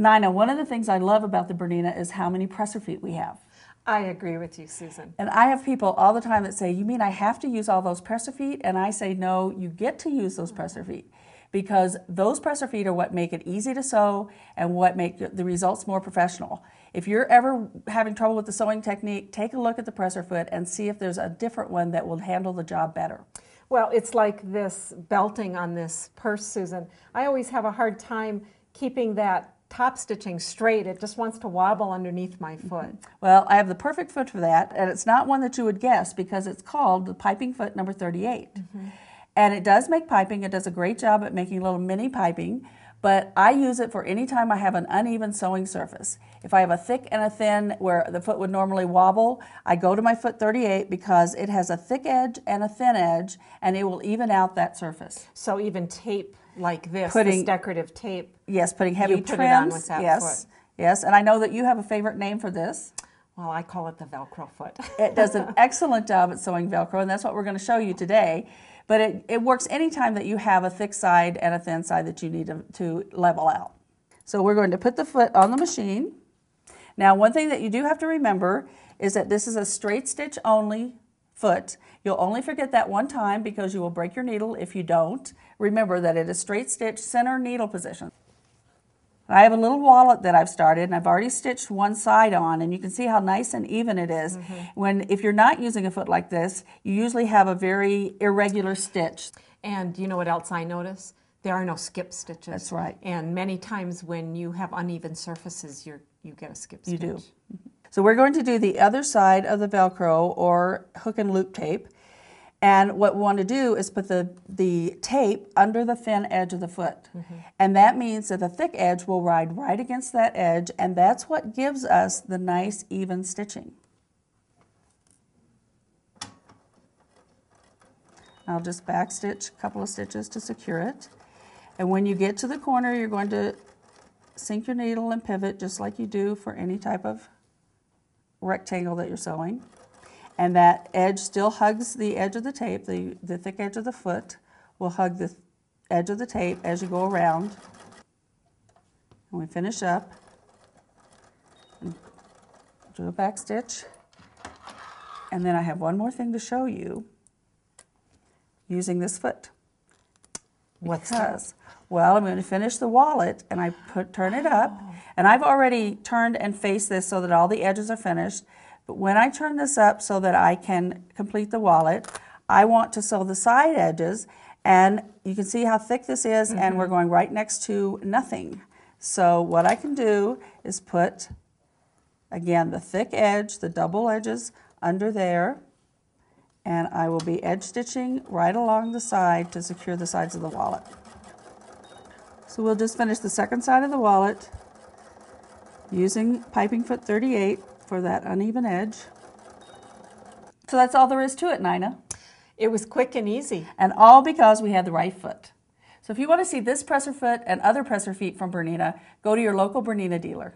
Nina, one of the things I love about the Bernina is how many presser feet we have. I agree with you, Susan. And I have people all the time that say, You mean I have to use all those presser feet? And I say, No, you get to use those presser feet because those presser feet are what make it easy to sew and what make the results more professional. If you're ever having trouble with the sewing technique, take a look at the presser foot and see if there's a different one that will handle the job better. Well, it's like this belting on this purse, Susan. I always have a hard time keeping that top stitching straight. It just wants to wobble underneath my foot. Well, I have the perfect foot for that, and it's not one that you would guess because it's called the piping foot number 38. Mm-hmm. And it does make piping. It does a great job at making little mini piping but I use it for any time I have an uneven sewing surface. If I have a thick and a thin where the foot would normally wobble, I go to my foot 38 because it has a thick edge and a thin edge and it will even out that surface. So even tape like this, putting, this decorative tape. Yes, putting heavy you trims. yes, foot. yes, and I know that you have a favorite name for this. Well, I call it the Velcro foot. it does an excellent job at sewing Velcro, and that's what we're going to show you today. But it, it works anytime that you have a thick side and a thin side that you need to, to level out. So we're going to put the foot on the machine. Now, one thing that you do have to remember is that this is a straight stitch only foot. You'll only forget that one time because you will break your needle if you don't. Remember that it is straight stitch center needle position. I have a little wallet that I've started and I've already stitched one side on and you can see how nice and even it is. Mm-hmm. When if you're not using a foot like this, you usually have a very irregular stitch. And you know what else I notice? There are no skip stitches. That's right. And many times when you have uneven surfaces, you you get a skip stitch. You do. So we're going to do the other side of the Velcro or hook and loop tape. And what we want to do is put the, the tape under the thin edge of the foot. Mm-hmm. And that means that the thick edge will ride right against that edge, and that's what gives us the nice, even stitching. I'll just back stitch a couple of stitches to secure it. And when you get to the corner, you're going to sink your needle and pivot just like you do for any type of rectangle that you're sewing and that edge still hugs the edge of the tape, the, the thick edge of the foot will hug the edge of the tape as you go around. And we finish up, do a back stitch, and then I have one more thing to show you using this foot. What's because, that? Well, I'm going to finish the wallet and I put turn it up, oh. and I've already turned and faced this so that all the edges are finished. But when I turn this up so that I can complete the wallet, I want to sew the side edges and you can see how thick this is mm-hmm. and we're going right next to nothing. So what I can do is put, again, the thick edge, the double edges under there, and I will be edge stitching right along the side to secure the sides of the wallet. So we'll just finish the second side of the wallet using piping foot 38 for that uneven edge. So that's all there is to it, Nina. It was quick and easy. And all because we had the right foot. So if you want to see this presser foot and other presser feet from Bernina, go to your local Bernina dealer.